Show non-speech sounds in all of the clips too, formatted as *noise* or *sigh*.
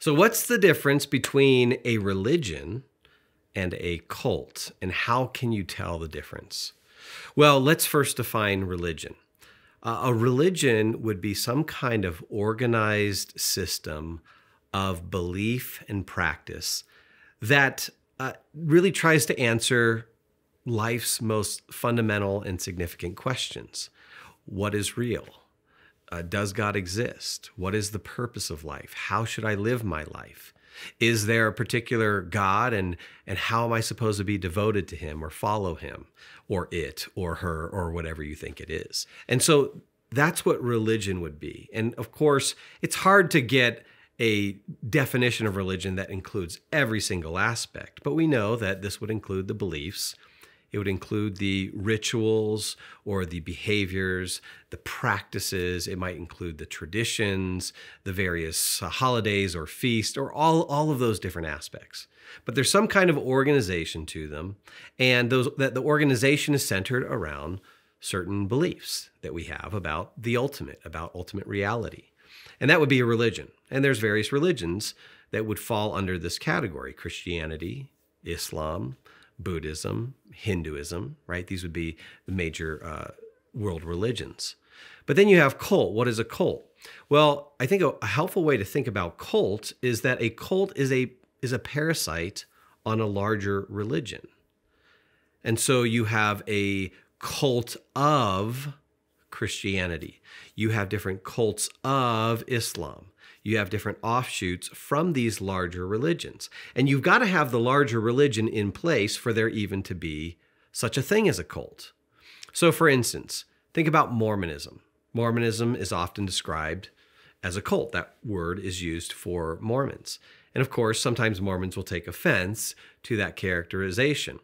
So, what's the difference between a religion and a cult, and how can you tell the difference? Well, let's first define religion. Uh, a religion would be some kind of organized system of belief and practice that uh, really tries to answer life's most fundamental and significant questions What is real? Uh, does God exist? What is the purpose of life? How should I live my life? Is there a particular God and and how am I supposed to be devoted to him or follow him or it or her or whatever you think it is? And so that's what religion would be. And of course, it's hard to get a definition of religion that includes every single aspect, but we know that this would include the beliefs, it would include the rituals or the behaviors, the practices. It might include the traditions, the various holidays or feasts, or all, all of those different aspects. But there's some kind of organization to them, and those that the organization is centered around certain beliefs that we have about the ultimate, about ultimate reality. And that would be a religion. And there's various religions that would fall under this category Christianity, Islam, Buddhism, Hinduism, right? These would be the major uh, world religions. But then you have cult. What is a cult? Well, I think a, helpful way to think about cult is that a cult is a is a parasite on a larger religion. And so you have a cult of Christianity. You have different cults of Islam you have different offshoots from these larger religions. And you've got to have the larger religion in place for there even to be such a thing as a cult. So, for instance, think about Mormonism. Mormonism is often described as a cult. That word is used for Mormons. And of course, sometimes Mormons will take offense to that characterization.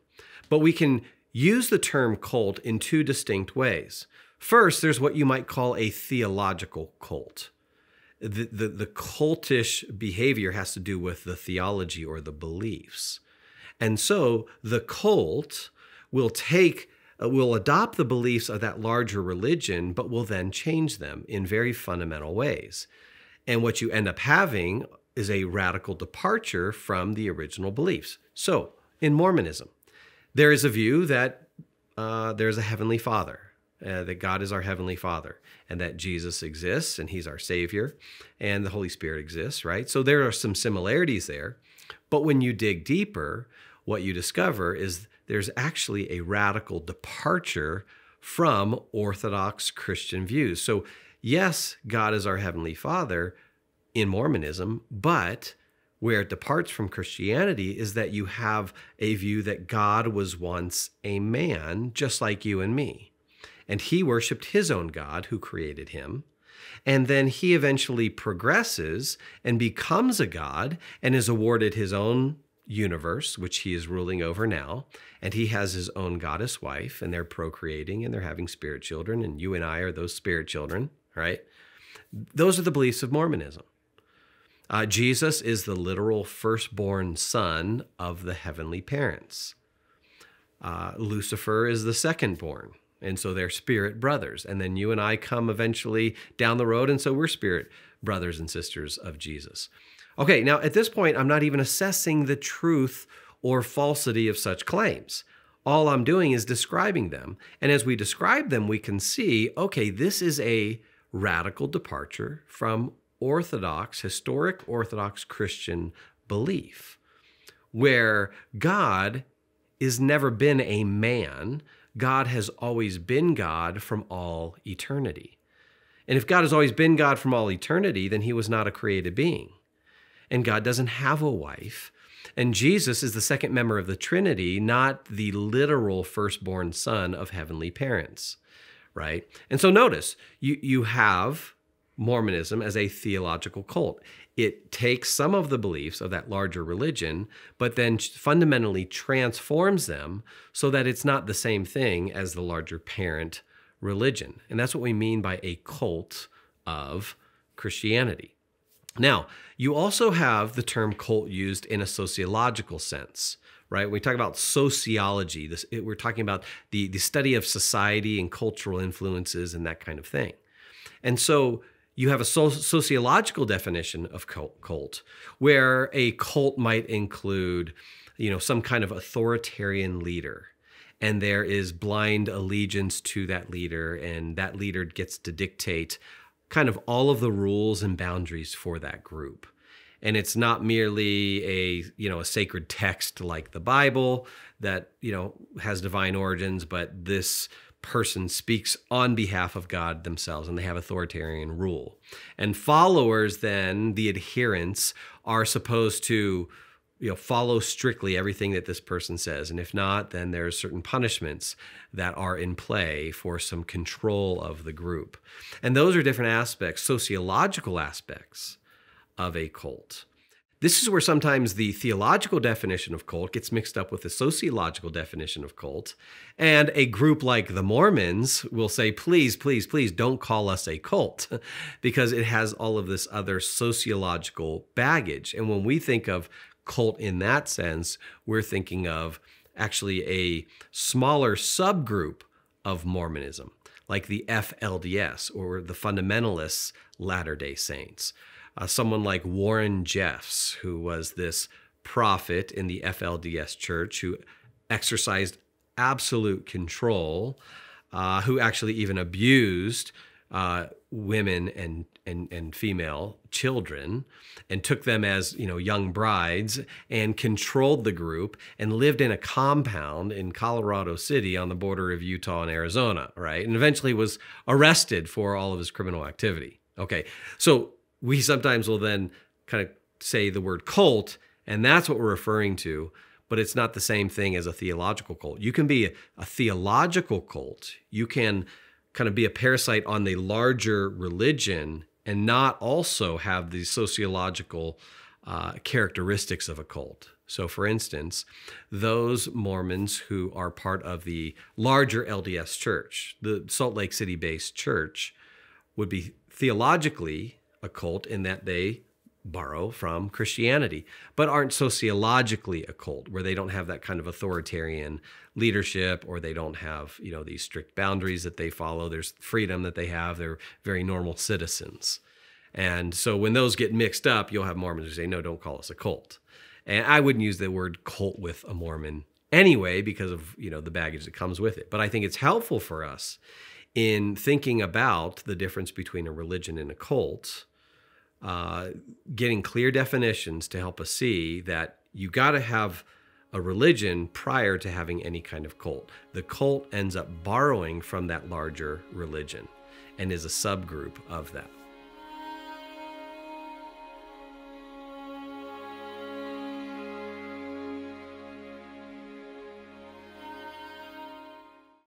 But we can use the term cult in two distinct ways. First, there's what you might call a theological cult the, the, the cultish behavior has to do with the theology or the beliefs. And so the cult will take, uh, will adopt the beliefs of that larger religion, but will then change them in very fundamental ways. And what you end up having is a radical departure from the original beliefs. So in Mormonism, there is a view that uh, there's a heavenly father uh, that God is our Heavenly Father and that Jesus exists and He's our Savior and the Holy Spirit exists, right? So there are some similarities there. But when you dig deeper, what you discover is there's actually a radical departure from Orthodox Christian views. So, yes, God is our Heavenly Father in Mormonism, but where it departs from Christianity is that you have a view that God was once a man, just like you and me and he worshiped his own God who created him. And then he eventually progresses and becomes a God and is awarded his own universe, which he is ruling over now. And he has his own goddess wife, and they're procreating and they're having spirit children. And you and I are those spirit children, right? Those are the beliefs of Mormonism. Uh, Jesus is the literal firstborn son of the heavenly parents. Uh, Lucifer is the secondborn. And so they're spirit brothers. And then you and I come eventually down the road. And so we're spirit brothers and sisters of Jesus. Okay, now at this point, I'm not even assessing the truth or falsity of such claims. All I'm doing is describing them. And as we describe them, we can see okay, this is a radical departure from Orthodox, historic Orthodox Christian belief, where God is never been a man, God has always been God from all eternity. And if God has always been God from all eternity, then he was not a created being. And God doesn't have a wife. And Jesus is the second member of the Trinity, not the literal firstborn son of heavenly parents, right? And so notice, you, you have Mormonism as a theological cult it takes some of the beliefs of that larger religion, but then fundamentally transforms them so that it's not the same thing as the larger parent religion. And that's what we mean by a cult of Christianity. Now, you also have the term cult used in a sociological sense, right? When we talk about sociology, this, it, we're talking about the, the study of society and cultural influences and that kind of thing. And so you have a sociological definition of cult, where a cult might include, you know, some kind of authoritarian leader, and there is blind allegiance to that leader, and that leader gets to dictate kind of all of the rules and boundaries for that group. And it's not merely a, you know, a sacred text like the Bible that, you know, has divine origins, but this person speaks on behalf of God themselves and they have authoritarian rule. And followers, then, the adherents, are supposed to you know follow strictly everything that this person says. And if not then there are certain punishments that are in play for some control of the group. And those are different aspects sociological aspects of a cult this is where sometimes the theological definition of cult gets mixed up with the sociological definition of cult. And a group like the Mormons will say, please, please, please don't call us a cult *laughs* because it has all of this other sociological baggage. And when we think of cult in that sense, we're thinking of actually a smaller subgroup of Mormonism, like the FLDS or the Fundamentalists Latter day Saints uh, someone like Warren Jeffs, who was this prophet in the FLDS church who exercised absolute control, uh, who actually even abused uh, women and, and, and female children and took them as you know young brides and controlled the group and lived in a compound in Colorado City on the border of Utah and Arizona, right? And eventually was arrested for all of his criminal activity. Okay, so we sometimes will then kind of say the word cult, and that's what we're referring to, but it's not the same thing as a theological cult. You can be a, a theological cult, you can kind of be a parasite on the larger religion and not also have the sociological uh, characteristics of a cult. So, for instance, those Mormons who are part of the larger LDS church, the Salt Lake City based church, would be theologically a cult in that they borrow from Christianity, but aren't sociologically a cult, where they don't have that kind of authoritarian leadership or they don't have, you know, these strict boundaries that they follow. There's freedom that they have. They're very normal citizens. And so when those get mixed up, you'll have Mormons who say, no, don't call us a cult. And I wouldn't use the word cult with a Mormon anyway because of, you know, the baggage that comes with it. But I think it's helpful for us in thinking about the difference between a religion and a cult uh, getting clear definitions to help us see that you got to have a religion prior to having any kind of cult. The cult ends up borrowing from that larger religion and is a subgroup of that.